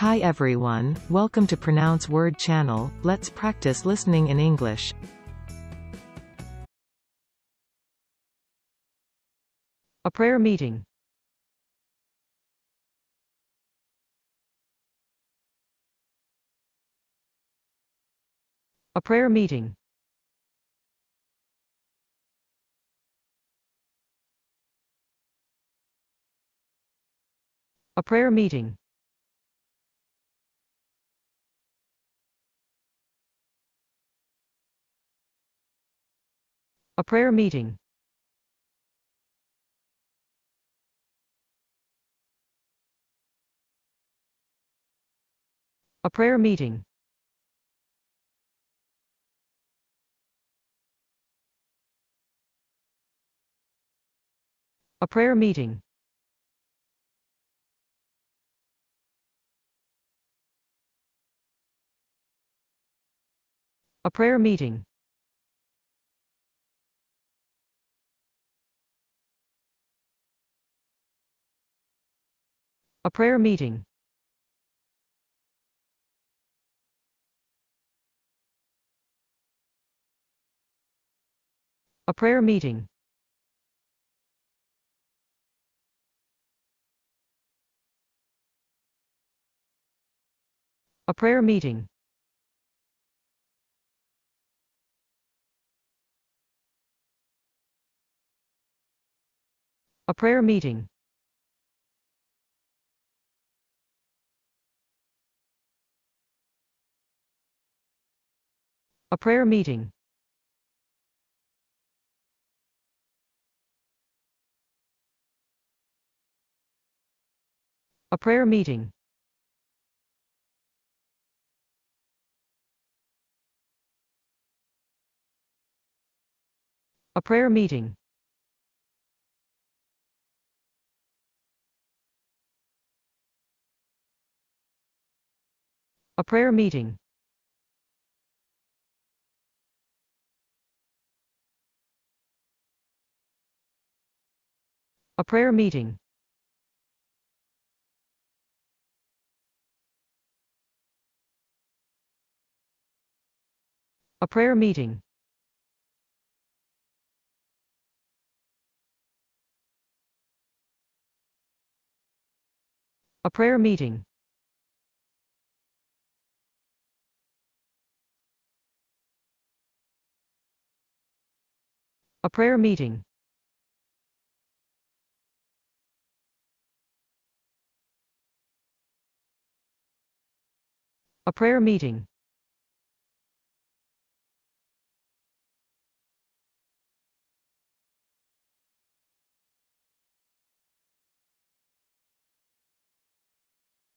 Hi everyone, welcome to Pronounce Word channel, let's practice listening in English. A prayer meeting. A prayer meeting. A prayer meeting. A prayer meeting. A prayer meeting. A prayer meeting. A prayer meeting. A prayer meeting. A prayer meeting. A prayer meeting. A prayer meeting. A prayer meeting. A prayer meeting. A prayer meeting. A prayer meeting. A prayer meeting. A prayer meeting. A prayer meeting. A prayer meeting. A prayer meeting.